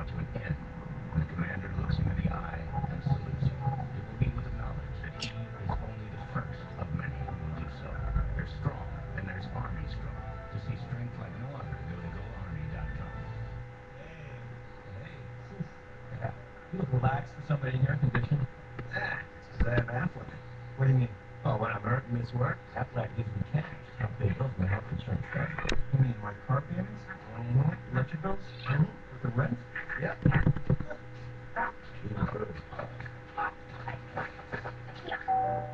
to an end. When the commander looks you in the eye and salutes you, it will be with the knowledge that he is only the first of many who will do so. They're strong, and there's Army Strong. To see strength like no other, go to GoArmy.com. Hey. hey, Yeah. You look relaxed for somebody in your condition. Ah, it's 'cause I have Aflac. What do you mean? Oh, when I'm hurt and miss work, Aflac gives me cash. How big of my health insurance. You mean like car payments? Mm-hmm. Electric bills? With rent? Yep.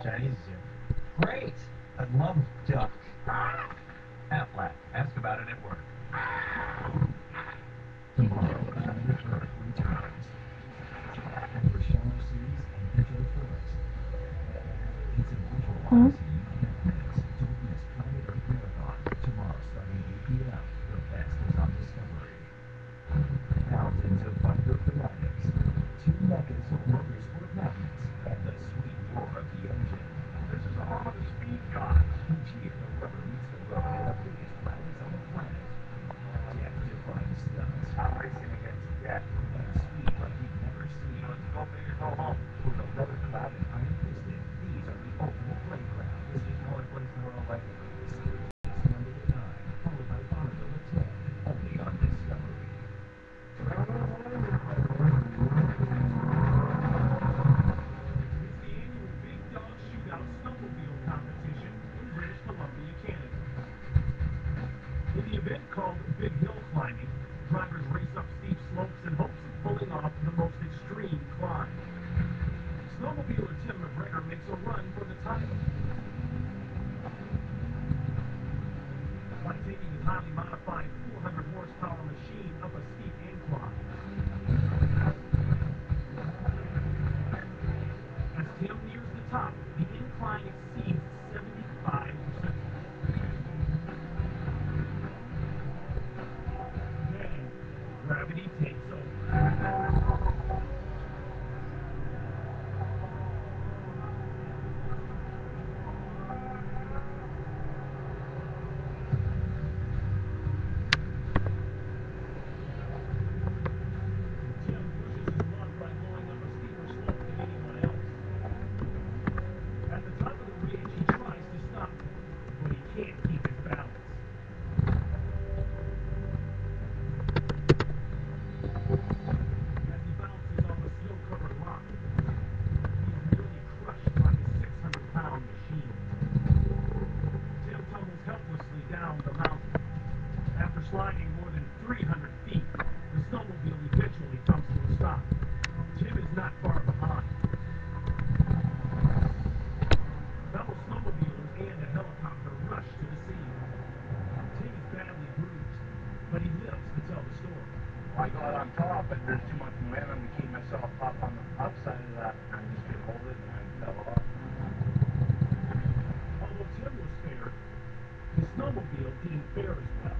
Chinese here. Great. I love duck. Ask about it at work. Tomorrow, Huh? odyssey you can't miss. Don't miss Planet Earth Marathon. Tomorrow starting at 8 p.m. The best is on Discovery. Thousands of Thunder fanatics. Two decades of motorsport madness. And the sweet roar of the engine. This is all for the speed gods. Each year, the rubber meets the road at the biggest rallies on the planet. Death-defying stunts. I'm racing against death. And speed like you've never seen. Go big or go home. With a leather clad and iron fisted, these are the ultimate playground. This is the only place in the world like it. It's Monday at 9, followed by Bonneville at 10, only on Discovery. It's the annual Big Dog Shootout Snowmobile Competition in British Columbia, Canada. In the event called Big Hill Climbing, drivers race up steep slopes in hopes of pulling off the most extreme climb. Snowmobiler Tim McGregor makes a run for the title. By taking his highly modified 400 horsepower machine up a steep incline. hesitate, though. but there's too much momentum to keep myself up on the upside of that. I just couldn't hold it and I fell off. Oh, Although Tim was spared, his snowmobile didn't fare as well.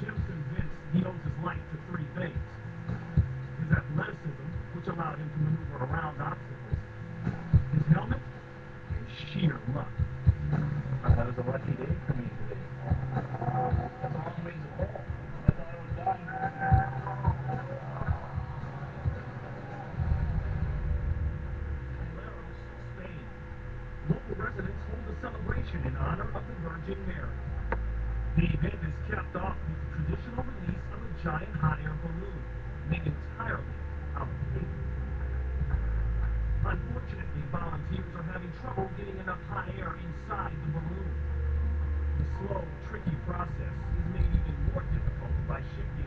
Tim's convinced he owes his life to three things. His athleticism, which allowed him to maneuver around obstacles. His helmet, and sheer luck. Uh, That was a lucky day for me today. That's a long ways to fall. I thought I was done. Leros, Spain. Local residents hold a celebration in honor of the Virgin Mary. The event is capped off with the traditional release of a giant hot air balloon made entirely out of paper. Unfortunately, volunteers are having trouble getting enough hot air inside the balloon. The slow, tricky process is made even more difficult by shifting